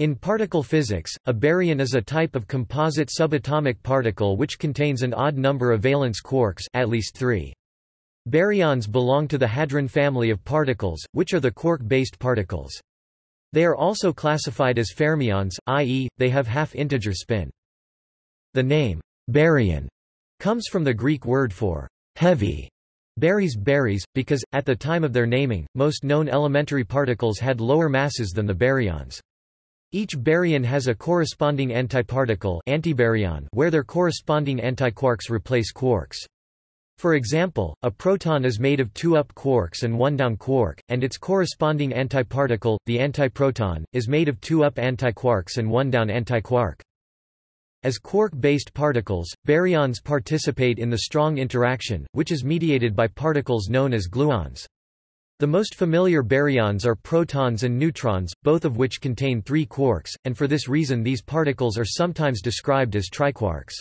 In particle physics, a baryon is a type of composite subatomic particle which contains an odd number of valence quarks at least three. Baryons belong to the hadron family of particles, which are the quark-based particles. They are also classified as fermions, i.e., they have half-integer spin. The name, baryon, comes from the Greek word for heavy, baries baries, because, at the time of their naming, most known elementary particles had lower masses than the baryons. Each baryon has a corresponding antiparticle antibaryon where their corresponding antiquarks replace quarks. For example, a proton is made of two up quarks and one down quark, and its corresponding antiparticle, the antiproton, is made of two up antiquarks and one down antiquark. As quark-based particles, baryons participate in the strong interaction, which is mediated by particles known as gluons. The most familiar baryons are protons and neutrons, both of which contain three quarks, and for this reason these particles are sometimes described as triquarks.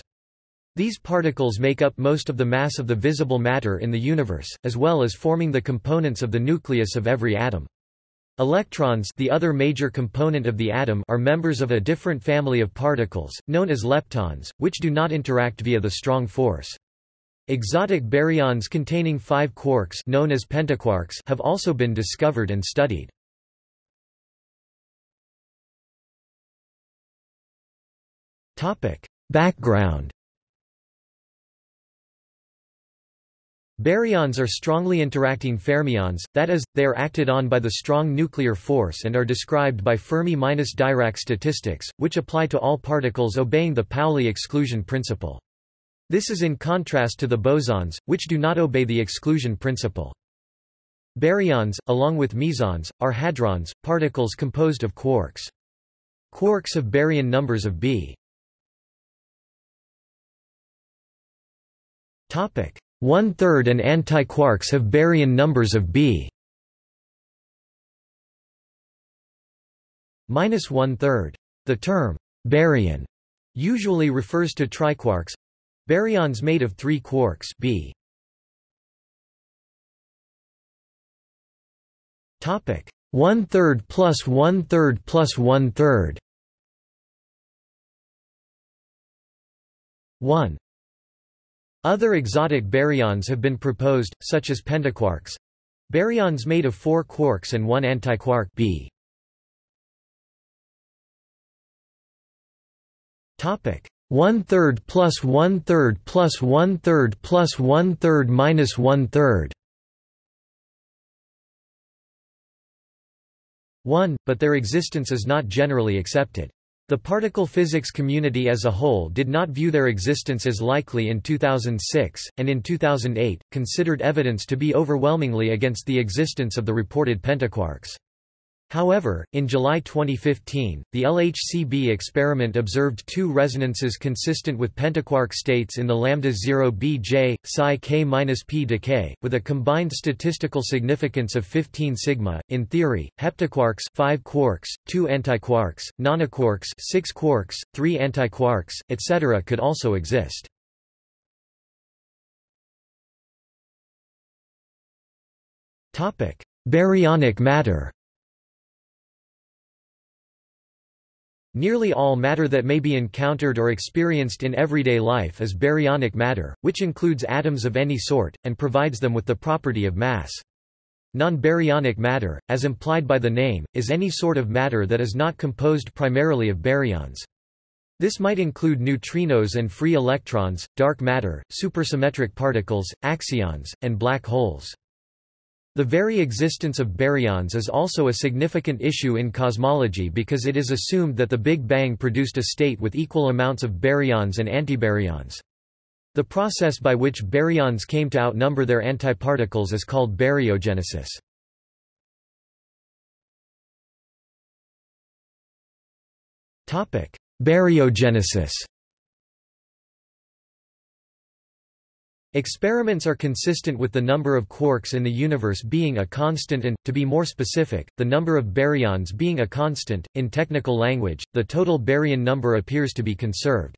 These particles make up most of the mass of the visible matter in the universe, as well as forming the components of the nucleus of every atom. Electrons the other major component of the atom are members of a different family of particles, known as leptons, which do not interact via the strong force. Exotic baryons containing five quarks known as pentaquarks have also been discovered and studied. Background Baryons are strongly interacting fermions, that is, they are acted on by the strong nuclear force and are described by Fermi-Dirac statistics, which apply to all particles obeying the Pauli exclusion principle. This is in contrast to the bosons, which do not obey the exclusion principle. Baryons, along with mesons, are hadrons, particles composed of quarks. Quarks have baryon numbers of b. One-third and antiquarks have baryon numbers of b minus one-third. The term baryon usually refers to triquarks, Baryons made of three quarks B. Topic one third plus one third plus one third. One. Other exotic baryons have been proposed, such as pentaquarks. Baryons made of four quarks and one antiquark B. Topic one-third plus one-third plus one-third plus one-third minus one-third. 1, but their existence is not generally accepted. The particle physics community as a whole did not view their existence as likely in 2006, and in 2008, considered evidence to be overwhelmingly against the existence of the reported pentaquarks. However, in July 2015, the LHCb experiment observed two resonances consistent with pentaquark states in the lambda 0 Bj, psi k-p decay, with a combined statistical significance of 15 sigma. In theory, heptaquarks 5 quarks, 2 antiquarks, nonaquarks 6 quarks, 3 antiquarks, etc. could also exist. Topic: Baryonic matter. Nearly all matter that may be encountered or experienced in everyday life is baryonic matter, which includes atoms of any sort, and provides them with the property of mass. Non-baryonic matter, as implied by the name, is any sort of matter that is not composed primarily of baryons. This might include neutrinos and free electrons, dark matter, supersymmetric particles, axions, and black holes. The very existence of baryons is also a significant issue in cosmology because it is assumed that the Big Bang produced a state with equal amounts of baryons and antibaryons. The process by which baryons came to outnumber their antiparticles is called baryogenesis. Baryogenesis Experiments are consistent with the number of quarks in the universe being a constant and, to be more specific, the number of baryons being a constant. In technical language, the total baryon number appears to be conserved.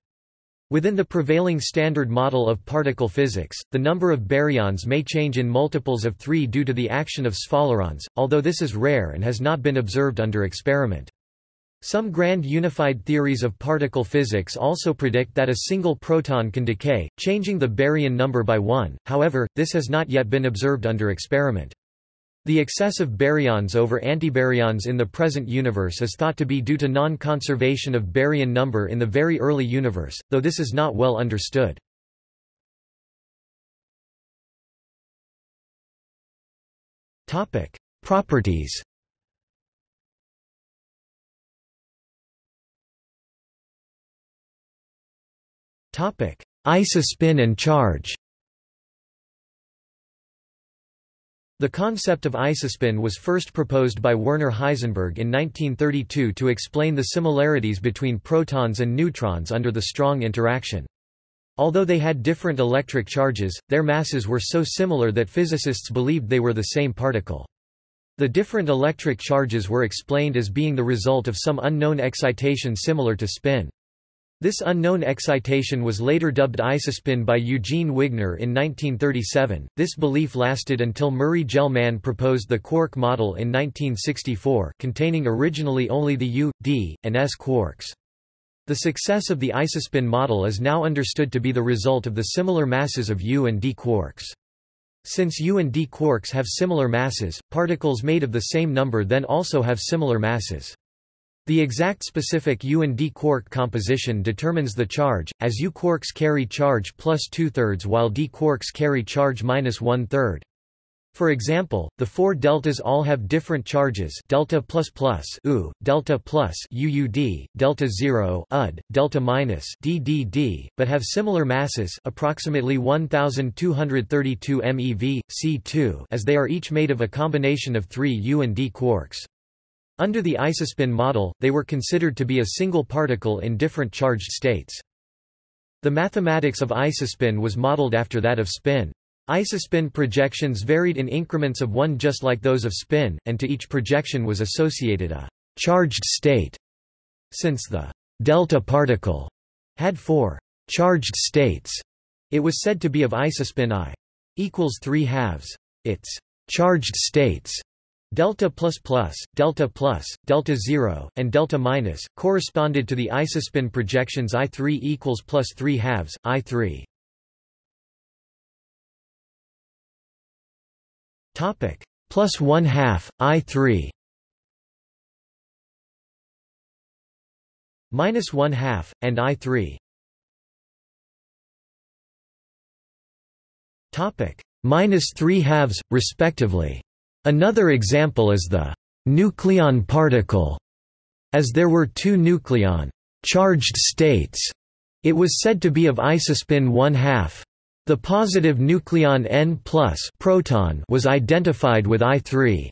Within the prevailing standard model of particle physics, the number of baryons may change in multiples of 3 due to the action of sphalerons, although this is rare and has not been observed under experiment. Some grand unified theories of particle physics also predict that a single proton can decay, changing the baryon number by one, however, this has not yet been observed under experiment. The excess of baryons over antibaryons in the present universe is thought to be due to non-conservation of baryon number in the very early universe, though this is not well understood. Properties Isospin and charge The concept of isospin was first proposed by Werner Heisenberg in 1932 to explain the similarities between protons and neutrons under the strong interaction. Although they had different electric charges, their masses were so similar that physicists believed they were the same particle. The different electric charges were explained as being the result of some unknown excitation similar to spin. This unknown excitation was later dubbed isospin by Eugene Wigner in 1937. This belief lasted until Murray Gell-Mann proposed the quark model in 1964, containing originally only the U, D, and S quarks. The success of the isospin model is now understood to be the result of the similar masses of U and D quarks. Since U and D quarks have similar masses, particles made of the same number then also have similar masses. The exact specific U and D quark composition determines the charge, as U quarks carry charge plus two-thirds while D quarks carry charge minus one-third. For example, the four deltas all have different charges delta plus plus U, delta plus UUD, delta 0 UD, delta minus DDD, but have similar masses approximately 1232 MeV, C2 as they are each made of a combination of three U and D quarks. Under the isospin model, they were considered to be a single particle in different charged states. The mathematics of isospin was modeled after that of spin. Isospin projections varied in increments of one just like those of spin, and to each projection was associated a charged state. Since the delta particle had four charged states, it was said to be of isospin I equals 3 halves. Its charged states Delta plus plus, delta plus, delta 0, and delta minus, corresponded to the isospin projections I3 equals plus 3 halves, I3. Topic plus 1 half, I3. Minus 1 half, and I3. Topic minus 3 halves, respectively. Another example is the nucleon particle. As there were two nucleon charged states, it was said to be of isospin 1 half. The positive nucleon N plus proton was identified with I3.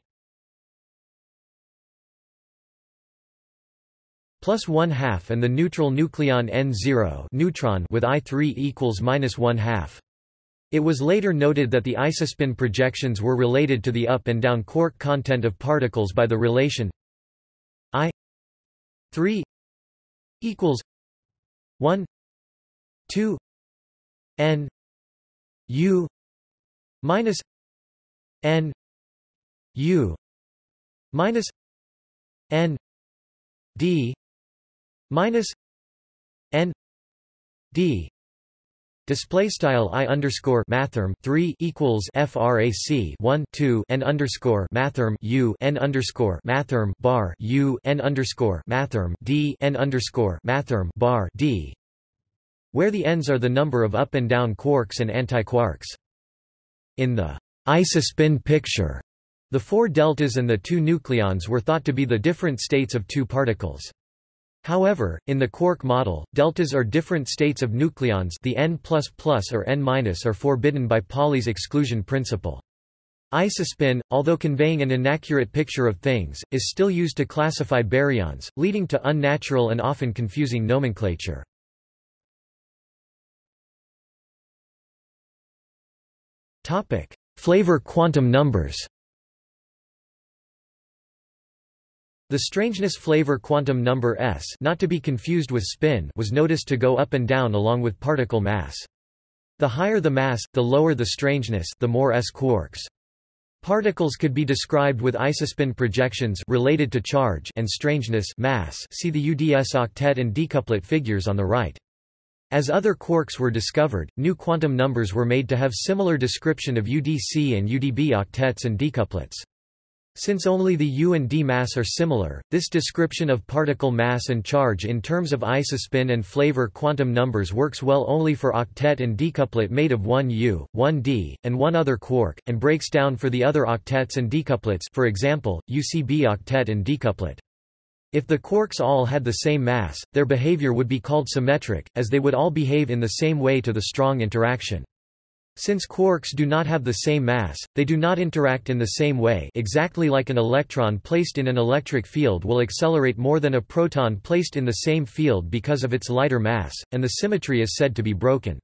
plus 1 half and the neutral nucleon N0 neutron with I3 equals minus 1 half. It was later noted that the isospin projections were related to the up and down quark content of particles by the relation I 3 equals 1 2 n u minus n u minus n d minus n d Display style i underscore mathrm three equals frac one two n underscore mathrm u n underscore mathrm bar u n underscore mathrm d n underscore mathrm bar d, where the n's are the number of up and down quarks and antiquarks. In the isospin picture, the four deltas and the two nucleons were thought to be the different states of two particles. However, in the quark model, deltas are different states of nucleons the n++ or n- are forbidden by Pauli's exclusion principle. Isospin, although conveying an inaccurate picture of things, is still used to classify baryons, leading to unnatural and often confusing nomenclature. Flavor quantum numbers The strangeness flavor quantum number s not to be confused with spin was noticed to go up and down along with particle mass. The higher the mass, the lower the strangeness the more s quarks. Particles could be described with isospin projections related to charge and strangeness mass see the UDS octet and decuplet figures on the right. As other quarks were discovered, new quantum numbers were made to have similar description of UDC and UDB octets and decuplets. Since only the U and D mass are similar, this description of particle mass and charge in terms of isospin and flavor quantum numbers works well only for octet and decuplet made of one U, one D, and one other quark, and breaks down for the other octets and decuplets for example, UCB octet and decuplet. If the quarks all had the same mass, their behavior would be called symmetric, as they would all behave in the same way to the strong interaction. Since quarks do not have the same mass, they do not interact in the same way exactly like an electron placed in an electric field will accelerate more than a proton placed in the same field because of its lighter mass, and the symmetry is said to be broken.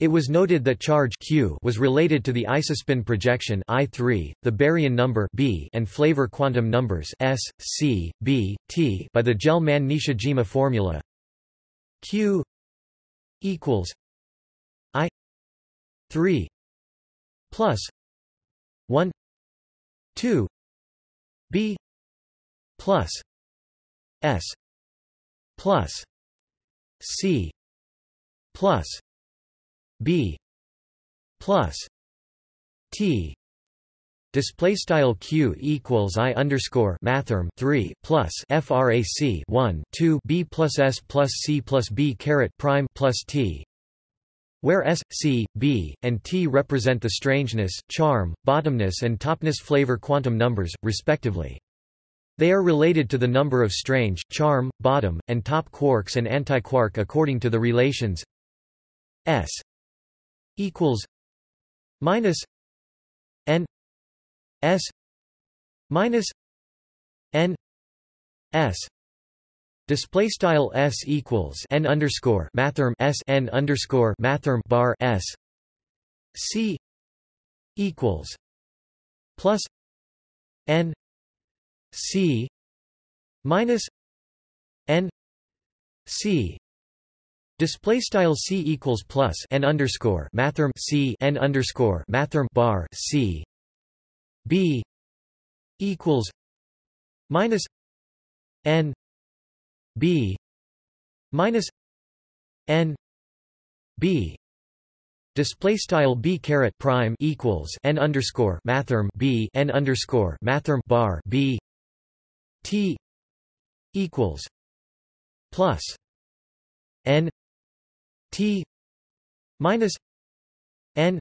It was noted that charge Q was related to the isospin projection I3, the baryon number B, and flavor quantum numbers S, C, B, T by the Gell-Mann-Nishijima formula. Q equals 3 plus 1 2 b plus s plus c plus b plus t. Display style q equals i underscore mathrm three plus frac one two b plus s plus c plus b caret prime plus t where S, C, B, and T represent the strangeness, charm, bottomness and topness flavor quantum numbers, respectively. They are related to the number of strange, charm, bottom, and top quarks and antiquark according to the relations S equals minus N S minus N S Display style s equals n underscore mathrm s n underscore mathrm bar s. C equals plus n c minus n c. Display style c equals plus n underscore mathrm c n underscore mathrm bar c. B equals minus n b minus n b. Display style b caret prime equals n underscore mathrm b n underscore mathrm bar b. T equals plus n t minus n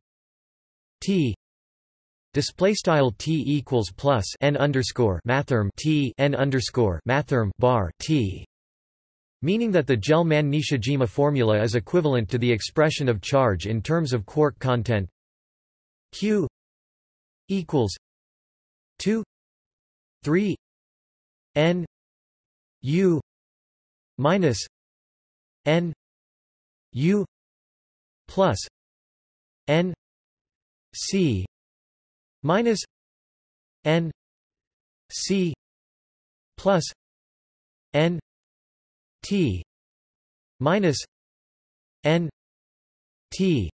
t. Display style t equals plus n underscore mathrm t n underscore mathrm bar t meaning that the Gell-Mann-Nishijima formula is equivalent to the expression of charge in terms of quark content. Q equals 2 3 n u minus n u plus n c minus n c plus n T minus N T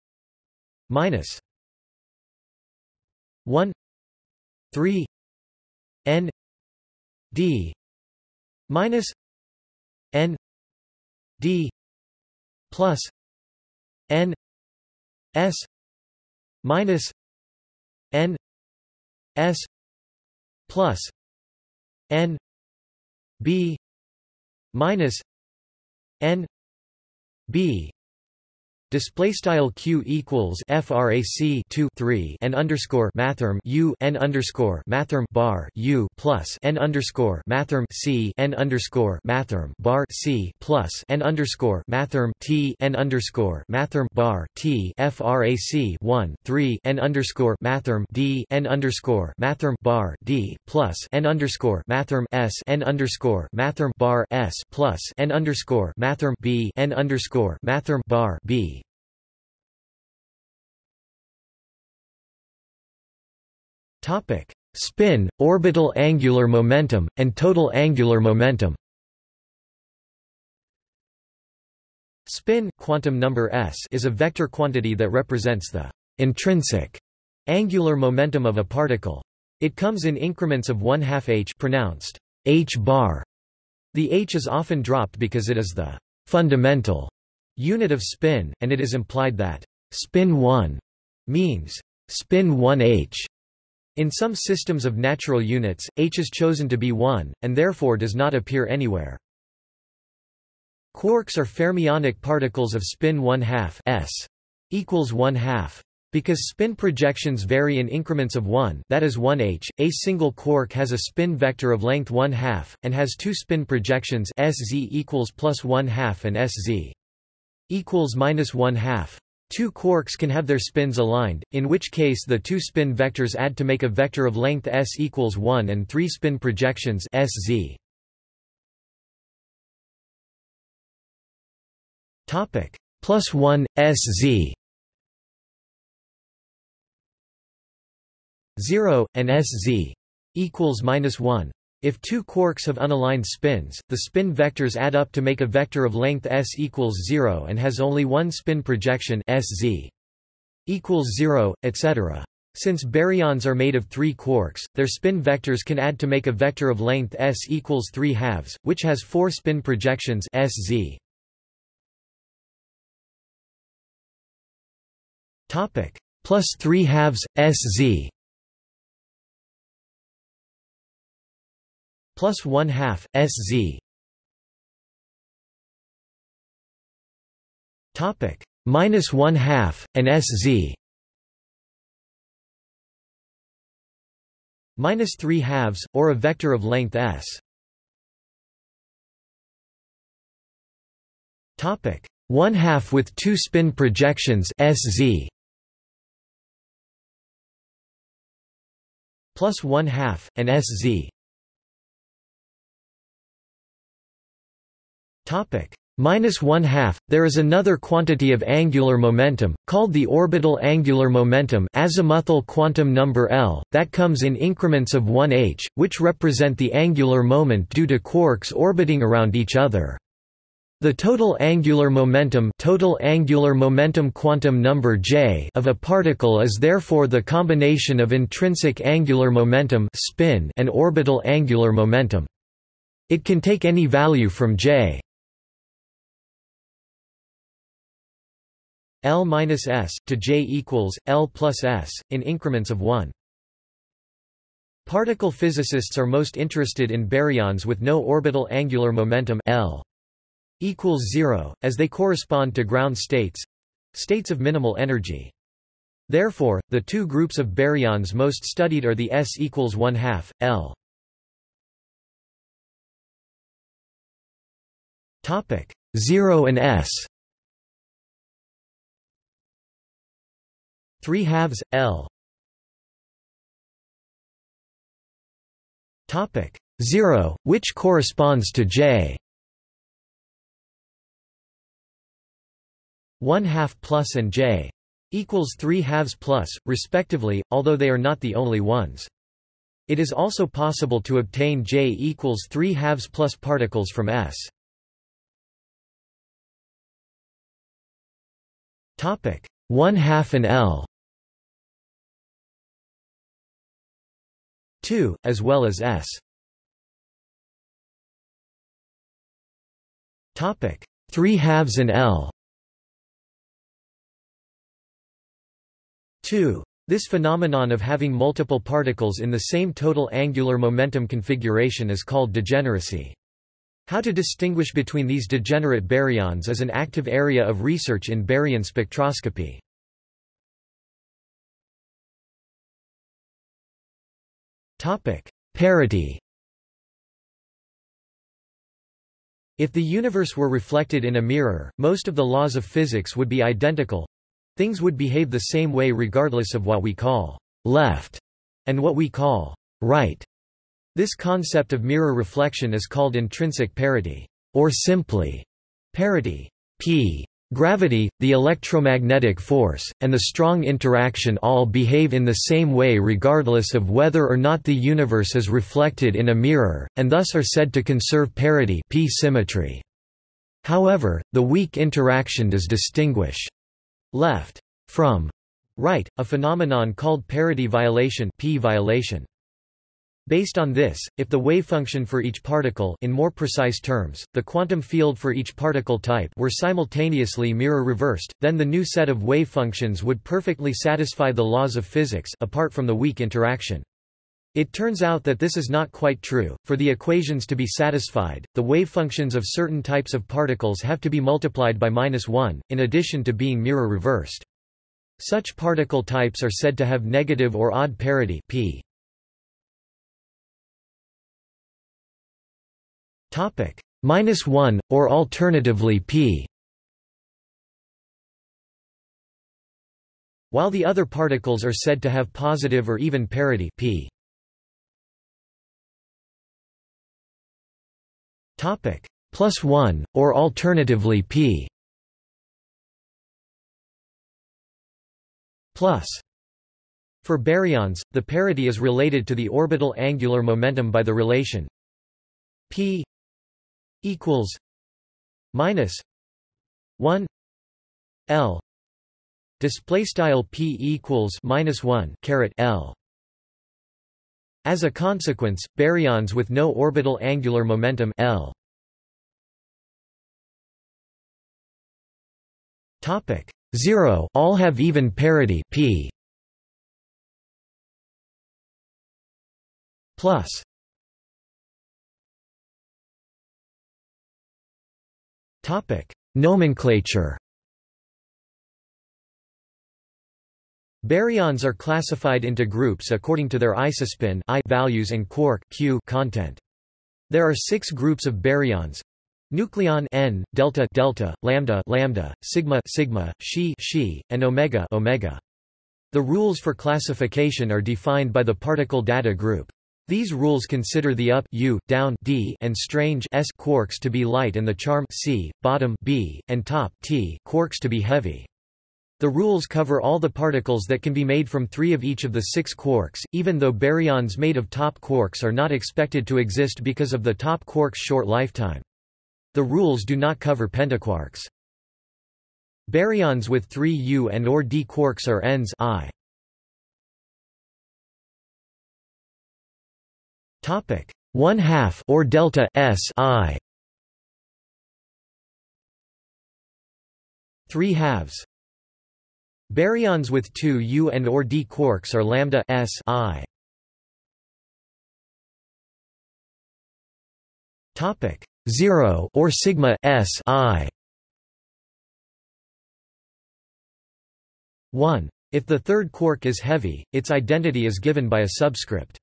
minus one three N D minus N D plus N S minus N S plus N B minus N B display style q equals frac 2 3 n underscore mathrm u n underscore mathrm bar u plus n underscore mathrm c n underscore mathrm bar c plus n underscore mathrm t n underscore mathrm bar t frac 1 3 n underscore mathrm d n underscore mathrm bar d plus n underscore mathrm s n underscore mathrm bar s plus n underscore mathrm b n underscore mathrm bar b Topic: Spin, orbital angular momentum, and total angular momentum. Spin quantum number s is a vector quantity that represents the intrinsic Angular momentum of a particle. It comes in increments of 1 half h pronounced h bar. The h is often dropped because it is the fundamental unit of spin, and it is implied that spin 1 means spin 1h. In some systems of natural units, h is chosen to be 1, and therefore does not appear anywhere. Quarks are fermionic particles of spin 1 half s equals 1 half. Because spin projections vary in increments of 1 that is 1 h, a single quark has a spin vector of length 1 half, and has two spin projections sz equals plus 1 half and sz equals minus 1 half. Two quarks can have their spins aligned, in which case the two spin vectors add to make a vector of length s equals 1 and three spin projections sz. Topic plus 1 sz 0, and Sz equals minus 1. If two quarks have unaligned spins, the spin vectors add up to make a vector of length s equals 0 and has only one spin projection Sz equals 0, etc. Since baryons are made of three quarks, their spin vectors can add to make a vector of length s equals 3 halves, which has four spin projections Sz. Plus 3 halves Sz plus 1 half sz topic. Minus 1 half and sz minus 3 halves or a vector of length s. Topic. 1 half with two spin projections sz plus 1 half and sz Topic minus one half. There is another quantity of angular momentum, called the orbital angular momentum azimuthal quantum number L, that comes in increments of 1 h, which represent the angular moment due to quarks orbiting around each other. The total angular momentum total angular momentum quantum number j of a particle is therefore the combination of intrinsic angular momentum spin and orbital angular momentum. It can take any value from j L minus s to j equals L plus s in increments of 1. Particle physicists are most interested in baryons with no orbital angular momentum L equals 0 as they correspond to ground states states of minimal energy. Therefore, the two groups of baryons most studied are the s equals 1 half L. Topic 0 and s 3 halves L. Topic 0 which corresponds to J? 1 half plus and J equals 3 halves plus respectively although they are not the only ones. It is also possible to obtain J equals 3 halves plus particles from S. Topic 1 half and L 2, as well as s. Topic 3 halves and L 2. This phenomenon of having multiple particles in the same total angular momentum configuration is called degeneracy. How to distinguish between these degenerate baryons is an active area of research in baryon spectroscopy. Parity If the universe were reflected in a mirror, most of the laws of physics would be identical. Things would behave the same way regardless of what we call left and what we call right. This concept of mirror reflection is called intrinsic parity, or simply parity. P Gravity, the electromagnetic force, and the strong interaction all behave in the same way regardless of whether or not the universe is reflected in a mirror, and thus are said to conserve parity p symmetry. However, the weak interaction does distinguish left from right, a phenomenon called parity violation p violation. Based on this, if the wave function for each particle in more precise terms, the quantum field for each particle type were simultaneously mirror-reversed, then the new set of wave functions would perfectly satisfy the laws of physics apart from the weak interaction. It turns out that this is not quite true. For the equations to be satisfied, the wave functions of certain types of particles have to be multiplied by minus 1, in addition to being mirror-reversed. Such particle types are said to have negative or odd parity p. Topic minus one, or alternatively p. While the other particles are said to have positive or even parity p. Topic plus one, or alternatively p. Plus. For baryons, the parity is related to the orbital angular momentum by the relation p equals minus 1 L. Display style P equals minus 1 caret L. As a consequence baryons with no orbital angular momentum L. Topic 0 all have even parity P. Plus Topic: Nomenclature. Baryons are classified into groups according to their isospin I values and quark Q content. There are six groups of baryons: nucleon N, delta delta, lambda lambda, sigma sigma, Xi Xi, and omega omega. The rules for classification are defined by the particle data group. These rules consider the up U, down D, and strange S quarks to be light and the charm C, bottom B, and top T quarks to be heavy. The rules cover all the particles that can be made from three of each of the six quarks, even though baryons made of top quarks are not expected to exist because of the top quark's short lifetime. The rules do not cover pentaquarks. Baryons with three U and or D quarks are Ns I. Topic. 1 half or delta s i. 3 halves. Baryons with 2 U and or D quarks are lambda s i. Topic. 0 or sigma s i. 1 if the third quark is heavy its identity is given by a subscript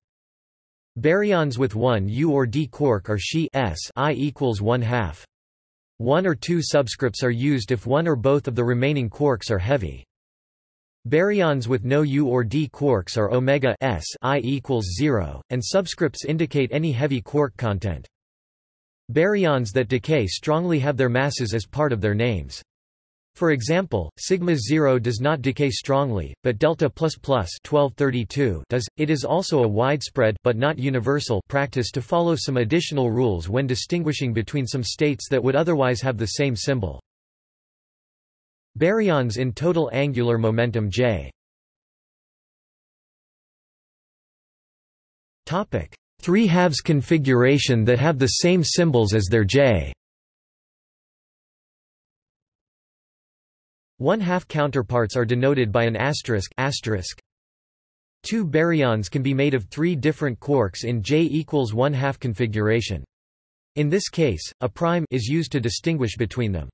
Baryons with 1 U or D quark are Xi s I equals 1 half. One or two subscripts are used if one or both of the remaining quarks are heavy. Baryons with no U or D quarks are omega s I equals 0, and subscripts indicate any heavy quark content. Baryons that decay strongly have their masses as part of their names. For example, sigma 0 does not decay strongly, but delta plus plus 1232 does. It is also a widespread but not universal practice to follow some additional rules when distinguishing between some states that would otherwise have the same symbol. Baryons in total angular momentum J. Topic: 3 halves configuration that have the same symbols as their J. One-half counterparts are denoted by an asterisk, asterisk. Two baryons can be made of three different quarks in J equals one-half configuration. In this case, a prime is used to distinguish between them.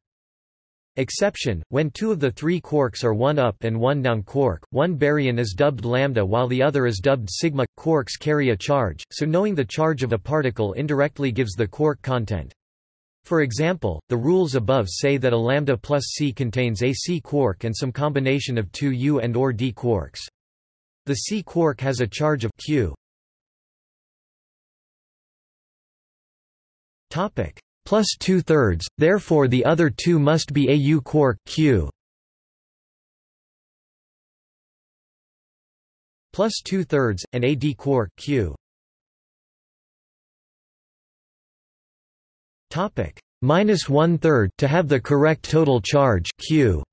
Exception, when two of the three quarks are one up and one down quark, one baryon is dubbed lambda while the other is dubbed sigma. Quarks carry a charge, so knowing the charge of a particle indirectly gives the quark content. For example, the rules above say that a lambda plus C contains a C quark and some combination of two U and or D quarks. The C quark has a charge of Q. Topic plus two thirds, therefore the other two must be a U quark Q. plus two thirds, and a D quark Q. Topic. Minus one third to have the correct total charge Q.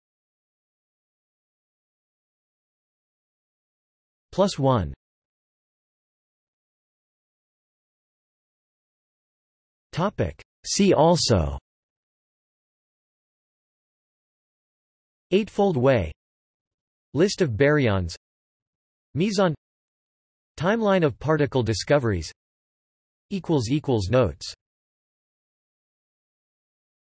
plus 1 Topic. See also. Eightfold Way. List of baryons. Meson Timeline of particle discoveries. Notes